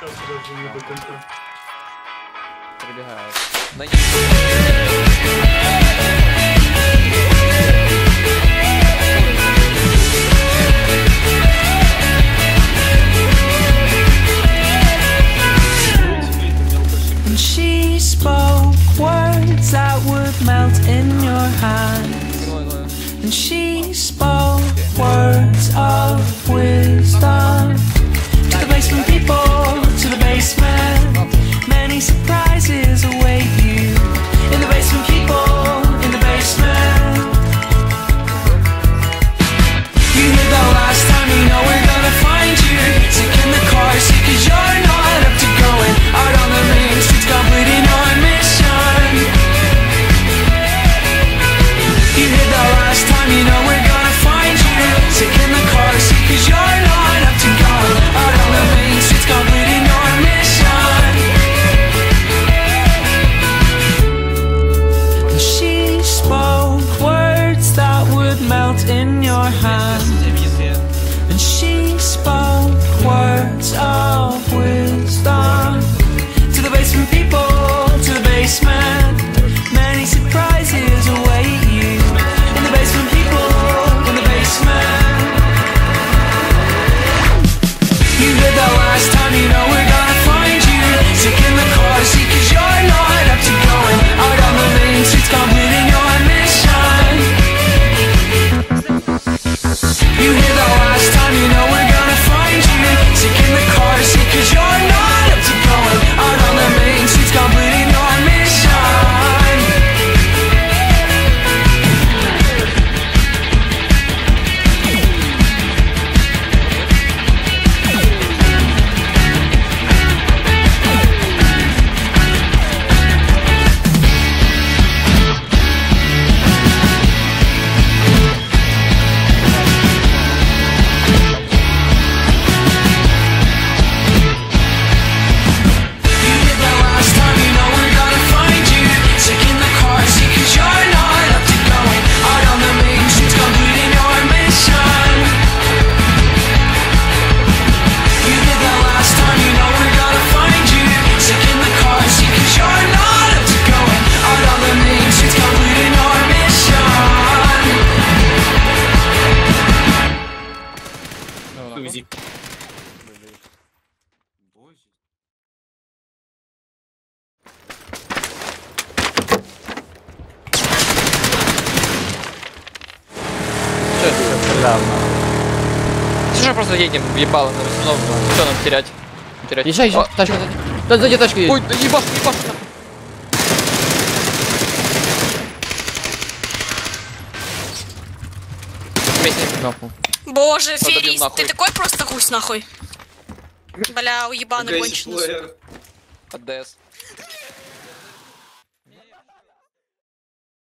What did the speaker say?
šel si do do And she spoke words that would melt in your. And she spoke words of wisdom. your hand. And she недавно. Слушай, просто едем, ебало, на Русунов, что нам терять? терять. Езжай, езжай, а. тачка, да, сзади тачка едет. Ой, да ебаш, ебаш. Боже, Ферис, ты такой просто гусь нахуй. Бля, уебаный конченый. АДС.